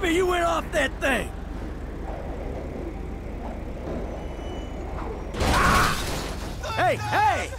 baby you went off that thing! Hey, hey!